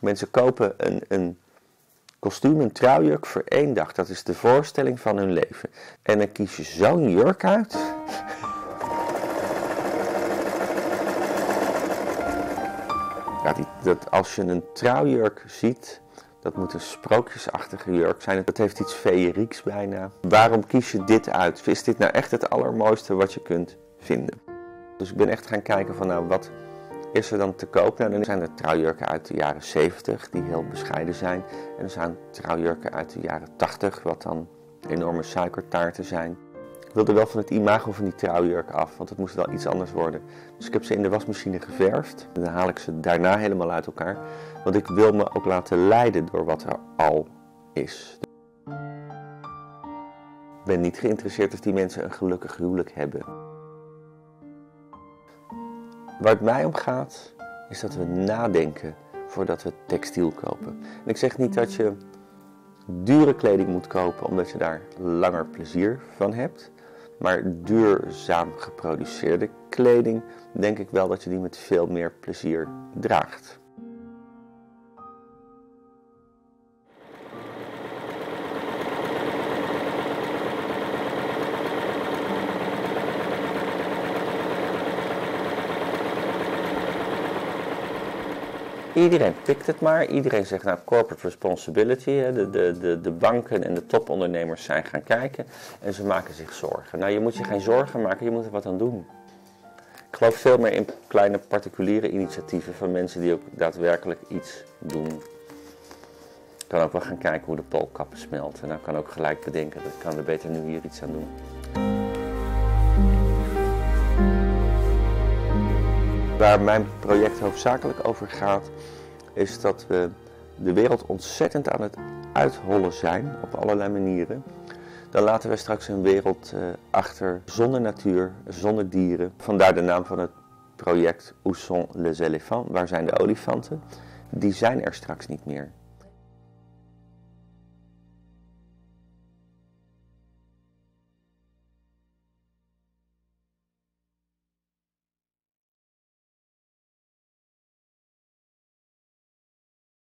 Mensen kopen een, een kostuum, een trouwjurk voor één dag. Dat is de voorstelling van hun leven. En dan kies je zo'n jurk uit. Ja, die, dat, als je een trouwjurk ziet, dat moet een sprookjesachtige jurk zijn. Dat heeft iets feerieks bijna. Waarom kies je dit uit? Is dit nou echt het allermooiste wat je kunt vinden? Dus ik ben echt gaan kijken van nou, wat is er dan te koop? Nou, dan zijn er trouwjurken uit de jaren 70 die heel bescheiden zijn. En er zijn trouwjurken uit de jaren 80, wat dan enorme suikertaarten zijn. Ik wilde wel van het imago van die trouwjurk af, want het moest wel iets anders worden. Dus ik heb ze in de wasmachine geverfd. En dan haal ik ze daarna helemaal uit elkaar. Want ik wil me ook laten leiden door wat er al is. Ik ben niet geïnteresseerd of die mensen een gelukkig huwelijk hebben. Waar het mij om gaat, is dat we nadenken voordat we textiel kopen. En ik zeg niet dat je dure kleding moet kopen omdat je daar langer plezier van hebt. Maar duurzaam geproduceerde kleding, denk ik wel dat je die met veel meer plezier draagt. Iedereen pikt het maar. Iedereen zegt nou corporate responsibility. De, de, de, de banken en de topondernemers zijn gaan kijken en ze maken zich zorgen. Nou, je moet je geen zorgen maken, je moet er wat aan doen. Ik geloof veel meer in kleine particuliere initiatieven van mensen die ook daadwerkelijk iets doen. Ik kan ook wel gaan kijken hoe de poolkappen smelten. En nou, dan kan ook gelijk bedenken, dat kan er beter nu hier iets aan doen. Waar mijn project hoofdzakelijk over gaat, is dat we de wereld ontzettend aan het uithollen zijn op allerlei manieren. Dan laten we straks een wereld uh, achter zonder natuur, zonder dieren. Vandaar de naam van het project Où sont les éléphants? Waar zijn de olifanten? Die zijn er straks niet meer.